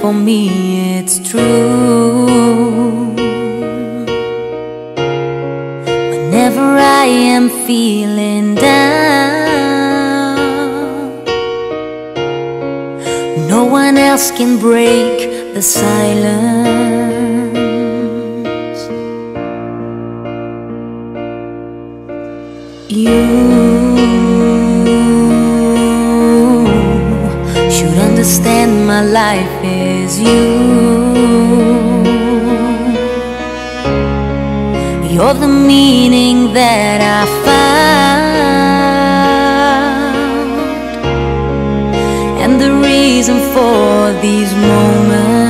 for me, it's true. Whenever I am feeling down, no one else can break the silence. You my life is you. You're the meaning that I found, and the reason for these moments.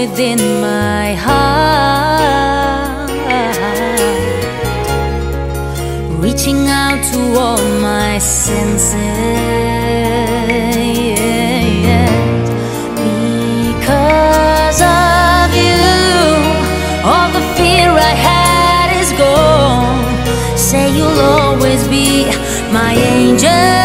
Within my heart. Reaching out to all my senses. Because of you, all the fear I had is gone. Say you'll always be my angel,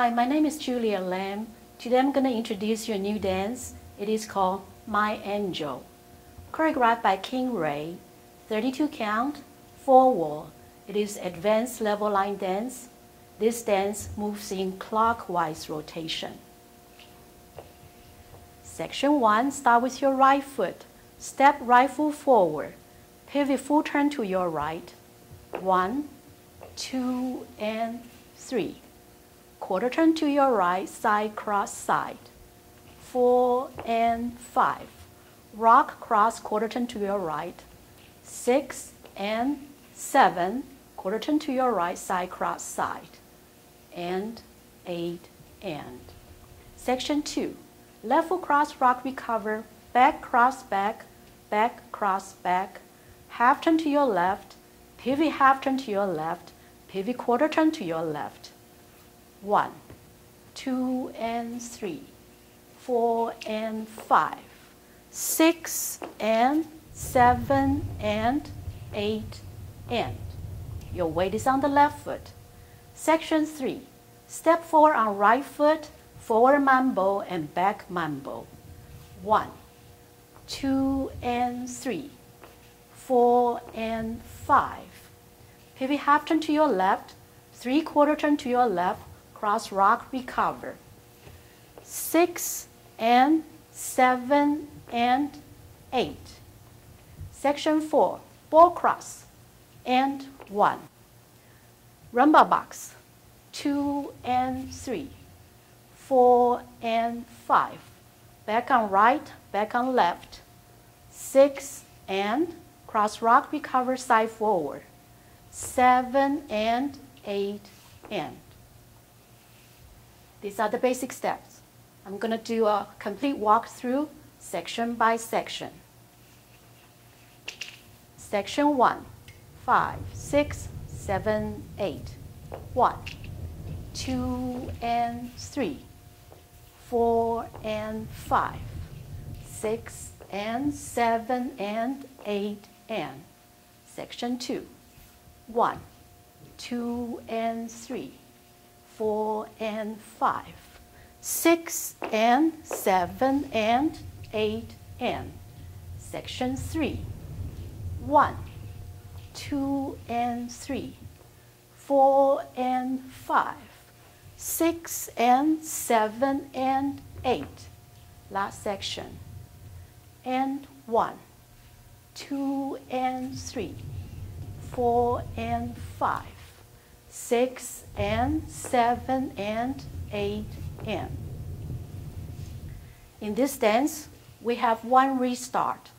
Hi, my name is Juliet Lam. Today I'm going to introduce you a new dance. It is called My Angel. Choreographed by Kim Ray. 32 count, 4 wall. It is advanced level line dance. This dance moves in clockwise rotation. Section 1, start with your right foot. Step right foot forward. Pivot full turn to your right. One, two, and three. Quarter turn to your right, side cross side. Four and five. Rock cross quarter turn to your right. Six and seven. Quarter turn to your right, side cross side. And eight and. Section two. Left foot cross rock recover. Back cross back. Back cross back. Half turn to your left. Pivot half turn to your left. Pivot quarter turn to your left one, two and three, four and five, six and seven and eight and. Your weight is on the left foot. Section three, step 4 on right foot, forward mambo and back mambo. One, two and three, four and five. Pivot half turn to your left, three quarter turn to your left, cross rock recover. Six and seven and eight. Section four, ball cross. and 1. Rumba box, 2 and 3, 4 and 5. Back on right, back on left, 6 and cross rock, recover side forward, 7 and 8 and. These are the basic steps. I'm going to do a complete walkthrough section by section. Section 1, 5, 6, 7, 8. 1, 2 and 3, 4 and 5, 6 and 7 and 8 and. Section 2, 1, 2 and 3, 4 and 5, 6 and 7 and 8 and. Section 3, 1, 2 and 3, 4 and 5, 6 and 7 and 8. Last section. And 1, 2 and 3, 4 and 5, 6 and 7 and 8 and. In this dance, we have one restart.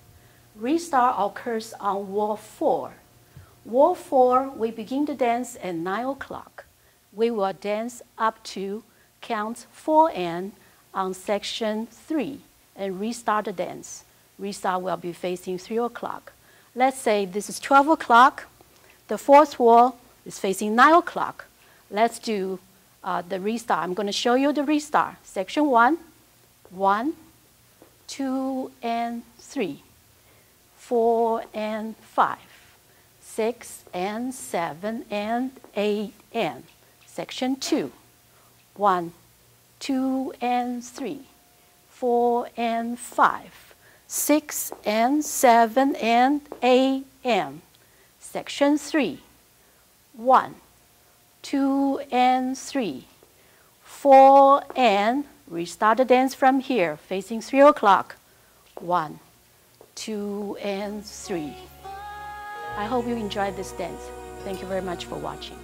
Restart occurs on wall 4. Wall 4, we begin the dance at 9 o'clock. We will dance up to count 4N on section 3 and restart the dance. Restart will be facing 3 o'clock. Let's say this is 12 o'clock. The fourth wall is facing 9 o'clock. Let's do uh, the restart. I'm going to show you the restart. Section 1, 1, 2, and 3, 4, and 5, 6, and 7, and 8, and. Section 2, 1, 2, and 3, 4, and 5, 6, and 7, and 8, and. Section 3, 1, 2, and 3, 4, and Restart the dance from here, facing 3 o'clock. 1, 2, and 3. I hope you enjoyed this dance. Thank you very much for watching.